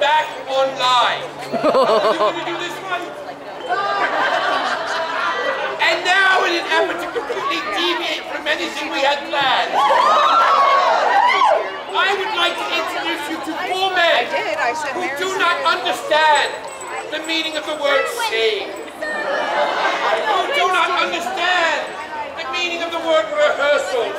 back online. And now, in an effort to completely deviate from anything we had planned, I would like to introduce you to four men who do not understand the meaning of the word save. Who do not understand the meaning of the word rehearsal.